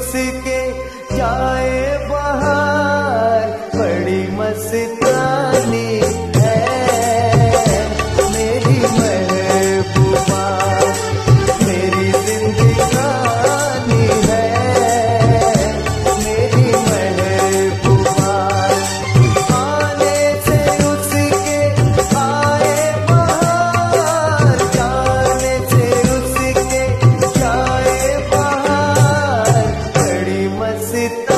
उसके जाए बहा se